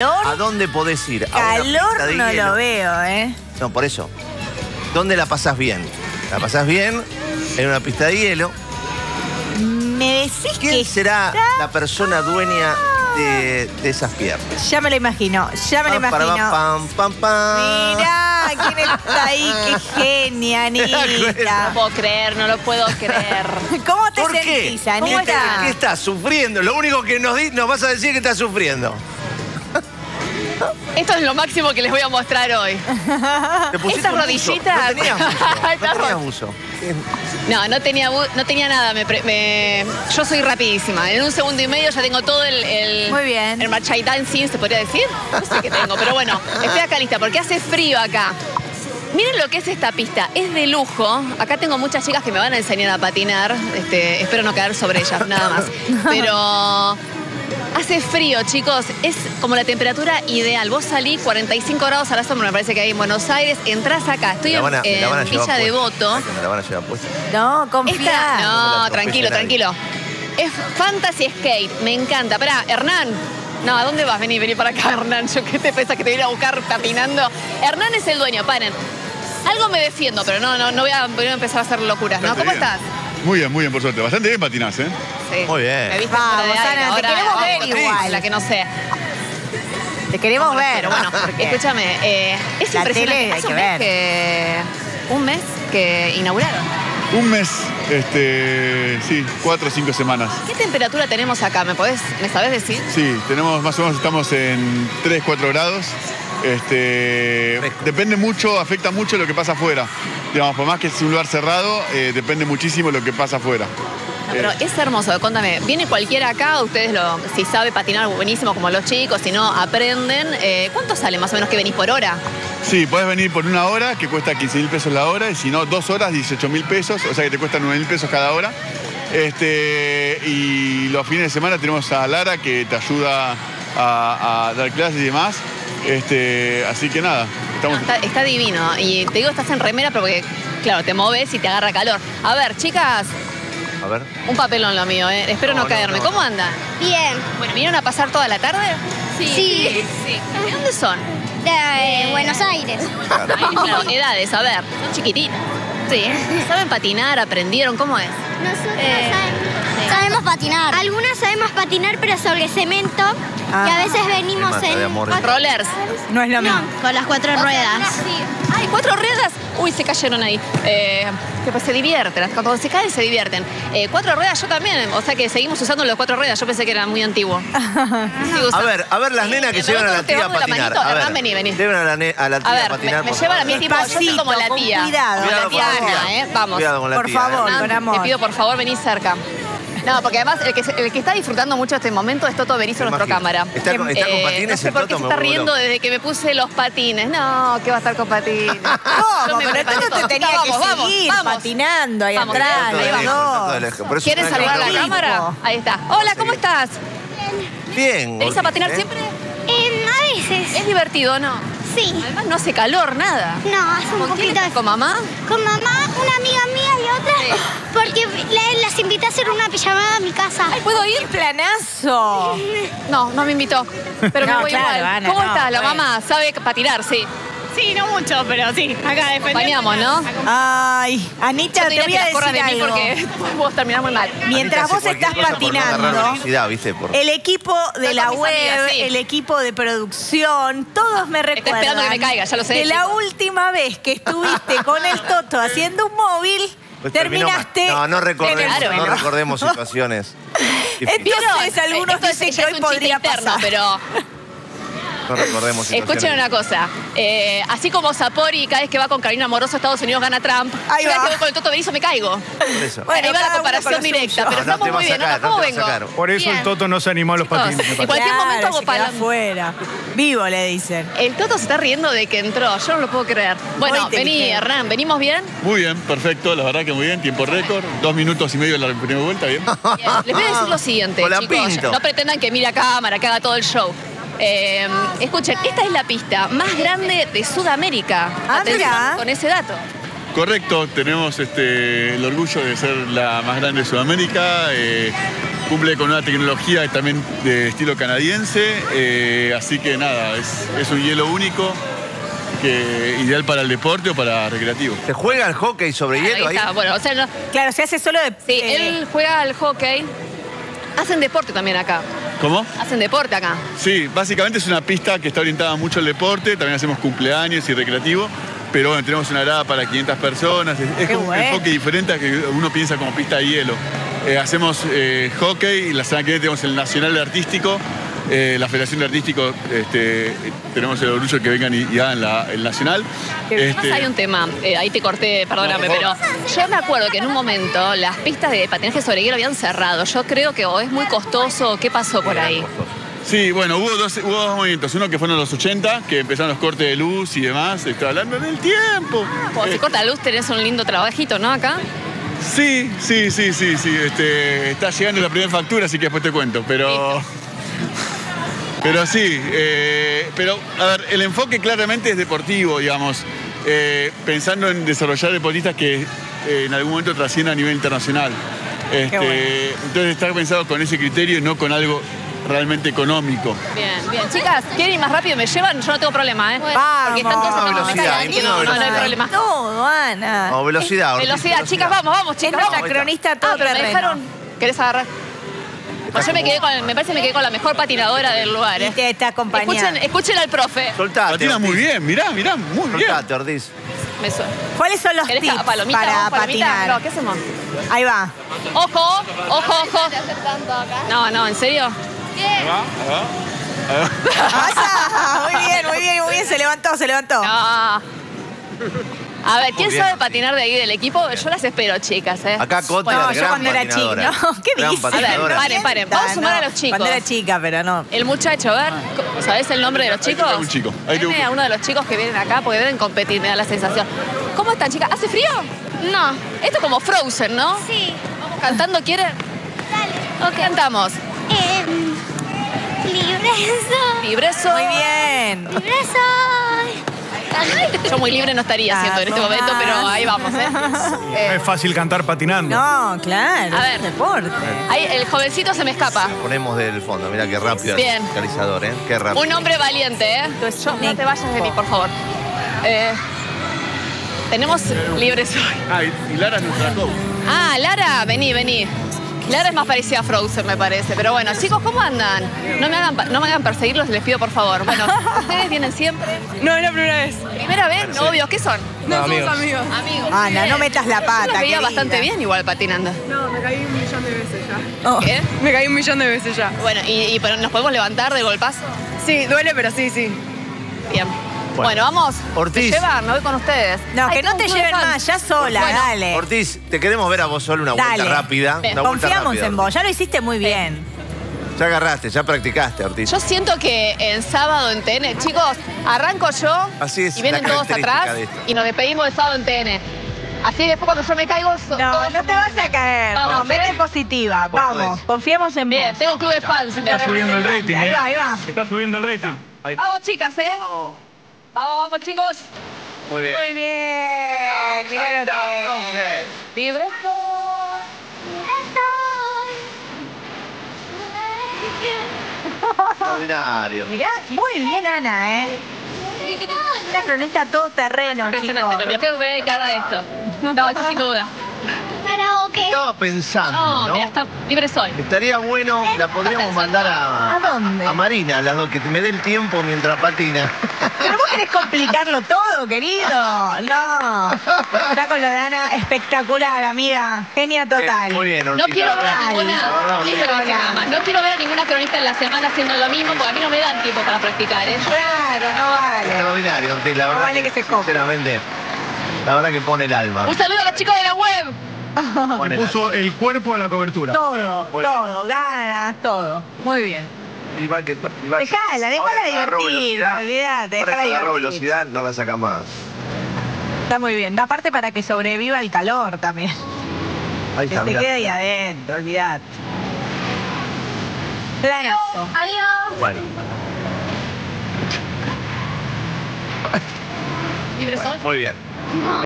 ¿A dónde podés ir? ¿A una Calor de no hielo? lo veo, ¿eh? No, por eso. ¿Dónde la pasás bien? ¿La pasás bien en una pista de hielo? Me decís ¿Quién que será está- la persona dueña de, de esas piernas? Ya me lo imagino, ya me lo Pam, para, imagino. pam, pam, pam. Mirá, ¿quién está ahí? Qué genia, Anita. No puedo creer, no lo puedo creer. ¿Cómo te sentís, ¿Qué, Anita? qué estás sufriendo? Lo único que nos, di- nos vas a decir es que estás sufriendo. Esto es lo máximo que les voy a mostrar hoy. ¿Te pusiste Esas un buzo? rodillitas. No tenías. No Estas tenías ro- buzo. No, no tenía, bu- no tenía nada. Me yo soy rapidísima. En un segundo y medio ya tengo todo el... el Muy bien. El marchai dancing, ¿se podría decir? No sé qué tengo, pero bueno, estoy acá lista porque hace frío acá. Miren lo que es esta pista, es de lujo. Acá tengo muchas chicas que me van a enseñar a patinar. Este, espero no caer sobre ellas, nada más. Pero hace frío, chicos. Es como la temperatura ideal. Vos salís 45 grados a la sombra, me parece que hay en Buenos Aires. Entrás acá. Estoy Me la van a- en, me la van a en Villa puesta. Devoto. Me la van a llevar puesta. No, confía. Esta, No tranquilo, tranquilo. Es Fantasy Skate, me encanta. Pará, Hernán. No, ¿a dónde vas? Vení, vení para acá, Hernán. Yo qué te pensás que te voy a buscar patinando. Hernán es el dueño, paren. Algo me defiendo, pero no, no, no voy a, voy a empezar a hacer locuras, ¿no? ¿Cómo bien. estás? Muy bien, muy bien, por suerte. Bastante bien patinás, ¿eh? Sí. Muy bien. Me viste Vamos, Ana, te queremos ver igual. La que no sé. Te queremos ver. Pero bueno, porque- escúchame, eh, es La impresionante. tele hay que un ver. mes que... Un mes que inauguraron. Un mes, este, sí, cuatro o cinco semanas. ¿Qué temperatura tenemos acá? ¿Me podés, me sabés decir? Sí, tenemos más o menos, estamos en 3, 4 grados. Este, depende mucho, afecta mucho lo que pasa afuera. Digamos, por más que es un lugar cerrado, eh, depende muchísimo lo que pasa afuera. No, pero es hermoso, contame, ¿viene cualquiera acá? Ustedes, lo, si sabe patinar, buenísimo, como los chicos, si no, aprenden. Eh, ¿Cuánto sale más o menos que venís por hora? Sí, puedes venir por una hora, que cuesta 15 mil pesos la hora, y si no, dos horas, 18 mil pesos, o sea que te cuesta 9 mil pesos cada hora. Este, y los fines de semana tenemos a Lara que te ayuda a, a dar clases y demás. Este, así que nada, estamos. Está, está divino. Y te digo, estás en remera porque, claro, te moves y te agarra calor. A ver, chicas, A ver. un papelón lo mío, ¿eh? Espero no, caerme. no, ¿Cómo no. andan? Bien. Bueno, ¿vinieron a pasar toda la tarde? Sí. ¿De dónde son? De eh, Buenos Aires. Ay, claro, edades, a ver, son chiquititas. Sí. ¿Saben patinar? ¿Aprendieron? ¿Cómo es? Nosotros sabemos patinar. Algunas sabemos patinar, pero sobre cemento. Ah. y a veces venimos en. Rollers. No es lo mismo. No, con las cuatro ruedas. Ay, cuatro ruedas. Uy, se cayeron ahí. Eh, que pues se divierten. Cuando se caen, se divierten. Eh, cuatro ruedas, yo también. O sea que seguimos usando los cuatro ruedas. Yo pensé que era muy antiguo. A ver, a ver las Sí, nenas que llevan a la tía a la patinar. manito. A ver, vení, vení. Lleven a la, ne- a la tía A a, ver, me, patinar. me por llevan a favor. mí tipo, yo soy como la tía. cuidado. Como la tía Ana. ¿eh? Vamos. Cuidado con la Por tía, favor. eh. Hernán, con amor. Te pido por favor venir cerca. No, porque además el que, se- el que está disfrutando mucho este momento es Toto Berizo, nuestro cámara. ¿Está con- está con Eh, patines No sé el por qué Toto? se está riendo loco. desde que me puse los patines. No, que va a estar con patines. Yo ¿Cómo? me Pero todo. te tenías Vamos, que vamos, seguir vamos. patinando ahí Vamos, atrás. Por eso ¿Quieres saludar a la cámara? Ahí está. Hola, ¿cómo estás? Bien. ¿Venís a patinar ¿eh? siempre? Eh, a veces. Es divertido, ¿no? Sí. Además no hace calor, nada. No, hace un ¿Con quién poquito de. ¿Con mamá? Con mamá, una amiga mía y otra. Sí. Porque le- las invité a hacer una pijamada a mi casa. ¿Puedo ¡Qué ir? planazo! No, no me invitó. Pero me voy claro, igual. Ana, ¿Cómo no, estás? La mamá sabe patinar, sí. Sí, no mucho, pero sí, acá. Acompañamos, ¿no? Ay, Anita, te voy a decir de algo. porque vos terminás muy mal. Mientras Anita vos estás no patinando, velocidad, ¿viste? Por- el equipo de Estoy la web, amigas, sí. el equipo de producción, todos me recuerdan esperando que me caiga, ya lo sé, que la última vez que estuviste con el Toto haciendo un móvil, Pues terminaste No, no recordemos, Claro. no recordemos situaciones. Entonces, algunos dicen que hoy podría interno, pasar. pero No recordemos escuchen una cosa. Eh, así como Sapori cada vez que va con Carolina Moroso a Estados Unidos gana Trump, Ahí cada vez va. que voy con el Toto Berizo me caigo. Por eso. Bueno, Ahí va la comparación directa, pero No, estamos muy bien. sacar, ¿no? ¿Cómo no te va a vengo? Por eso Bien. el Toto no se animó a los Chicos, patines. en cualquier Claro, momento hago pala- afuera. Vivo, le dicen. El Toto se está riendo de que entró, yo no lo puedo creer. Bueno, vení. Hernán, ¿venimos bien? Muy bien, perfecto, la verdad que muy bien, tiempo récord, dos minutos y medio la primera vuelta, bien. Bien. Les voy a decir lo siguiente, chicos. pinto. No pretendan que mire a cámara, que haga todo el show. Eh, escuchen, esta es la pista más grande de Sudamérica. Ah, Atención mirá. con ese dato. Correcto, tenemos este, el orgullo de ser la más grande de Sudamérica. eh, cumple con una tecnología también de estilo canadiense, eh, así que nada, es, es un hielo único, que ideal para el deporte o para recreativo. ¿Se juega el hockey sobre hielo ahí? está, bueno, o sea, no- Claro, se hace solo de. sí, eh, él juega al hockey. Hacen deporte también acá. ¿Cómo? Hacen deporte acá. Sí, básicamente es una pista que está orientada mucho al deporte, también hacemos cumpleaños y recreativo, pero bueno, tenemos una grada para 500 personas, es, un bueno. enfoque diferente a que uno piensa como pista de hielo. Eh, hacemos eh, hockey y la semana que viene tenemos el Nacional de Artístico, eh, la Federación de Artístico, este, tenemos el orgullo de que vengan y, y hagan la- el Nacional. Además Este, hay un tema, eh, ahí te corté, perdóname, No, pero yo me acuerdo que en un momento las pistas de patinaje sobre hielo habían cerrado. Yo creo que o es muy costoso, o ¿qué pasó por ahí? Sí, bueno, hubo dos, hubo dos movimientos. Uno que fueron los 80, que empezaron los cortes de luz y demás. Estoy hablando del tiempo. Cuando Eh, se corta la luz tenés un lindo trabajito, ¿no? Acá. Sí, sí, sí, sí, sí. Este, está llegando la primera factura, así que después te cuento. Pero. Pero sí, eh, pero a ver, el enfoque claramente es deportivo, digamos. eh, pensando en desarrollar deportistas que eh, en algún momento trasciendan a nivel internacional. Este, bueno. Entonces está pensado con ese criterio y no con algo realmente económico. Bien, bien. Chicas, ¿quieren ir más rápido? ¿Me llevan? Yo no tengo problema, ¿eh? Vamos. Porque están todos sacando Velocidad, no, una no, no hay velocidad. problema. Todo, Ana. No, velocidad. Ortiz, Velocidad, chicas, vamos, vamos, chicas. nuestra vamos. cronista Ah, pero me dejaron. ¿Querés agarrar? Pues yo me quedé con, me parece que me quedé con la mejor patinadora del lugar, Y ¿eh? te, acompaña. Escuchen, escuchen al profe. Soltate. Patina muy bien, mirá, mirá, muy bien. Soltate, Ortiz. Me suena. ¿Cuáles son los ¿Querés tips para patinar? No, ¿qué hacemos? Ahí va. Ojo, ojo, ojo. No, no, ¿en serio? Pasa. Muy bien, muy bien, muy bien. Se levantó, se levantó. No. A ver, ¿quién bien, sabe patinar de ahí del equipo? Yo las espero, chicas, ¿eh? Acá Coti, No, la yo cuando era chica. patinadora. No, ¿qué Gran dices? patinadora. A ver, paren, paren. Vamos a sumar a No, los chicos. Cuando era chica, pero no. El muchacho, a ver, ¿sabés el nombre de los chicos? un chico, busco. a uno de los chicos que vienen acá porque deben competir, me da la sensación. ¿Cómo están, chicas? ¿Hace frío? No. Esto es como Frozen, ¿no? Sí. Vamos cantando, ¿quieren? Dale. Ok. Cantamos. Eh, libre soy. Libre soy. Muy bien. Libre soy. Yo muy libre no estaría haciendo en este momento, pero ahí vamos, ¿eh? No es fácil cantar patinando. No, claro. A ver. deporte. ahí el jovencito se me escapa. Ponemos del fondo, mira qué rápido Bien. ¿eh? Qué rápido. Un hombre valiente, ¿eh? Yo- no te vayas de mí, por favor. Eh, tenemos libre soy. Ah, y y Lara es nuestra coach. Ah, Lara, vení, vení. Lara es más parecida a Frozen, me parece. Pero bueno, chicos, ¿cómo andan? No me hagan, no me hagan perseguirlos, les pido por favor. Bueno, ¿ustedes vienen siempre? No, es la primera vez. ¿Primera vez? Obvio, ¿qué son? No, somos amigos. Amigos. Ana, no metas la Yo pata. los veía querida. bastante bien igual patinando. No, me caí un millón de veces ya. Oh. ¿Qué? Me caí un millón de veces ya. Bueno, y, y pero nos podemos levantar de golpazo. Sí, duele, pero sí, sí. Bien. Bueno, vamos. Ortiz. ¿Me llevan? Me voy con ustedes. No, Ay, que no te lleven fans. más, ya sola, Bueno, dale. Ortiz, te queremos ver a vos solo una vuelta Dale. rápida. Una vuelta Confiamos rápida, en vos, ya lo hiciste muy bien. Ya agarraste, ya practicaste, Ortiz. Yo siento que en sábado en TN, chicos, arranco yo Así es y vienen todos atrás y nos despedimos de sábado en TN. Así después cuando yo me caigo... so- No, no te vas a caer. Vamos. No, vete positiva. Vos Vamos, podés. confiamos en Bien, vos. tengo club de fans. Está subiendo el rating, Ahí ¿eh? va, ahí va. Está subiendo el rating. Vamos, chicas, ¿eh? Vamos, vamos, chicos. Muy bien. Muy bien. Libre Libre. Extraordinario. Mirá, muy bien, Ana, ¿eh? Una cronista todo terreno, Impresionante. chicos. Me tengo que dedicar a esto. No, sin duda. Karaoke. Estaba pensando, No, ¿no? mira, está libre soy. Estaría bueno, la podríamos mandar a, ¿A dónde? a Marina, las dos, que me dé el tiempo mientras patina. Querés complicarlo todo, querido. No. Está con lo de Ana espectacular, amiga. Genia total. Muy bien, No Ortiz. quiero ver a la ninguna, La no quiero ver a ninguna cronista en la semana haciendo lo mismo porque a mí no me dan tiempo para practicar. ¿eh? Claro, no vale. Extraordinario, la verdad. vale que se copa. Sinceramente, la verdad que pone el alma. Un saludo a los chicos de la web. Puso el cuerpo en la cobertura. Todo, todo, ganas, todo. Muy bien. Igual que, Dejala, agarró divertir, velocidad. olvídate, divertir. velocidad, no la saca más. Está muy bien. Aparte para que sobreviva el calor también. Ahí Que se quede ahí adentro, olvídate. Planazo. Adiós. Bueno, muy bien.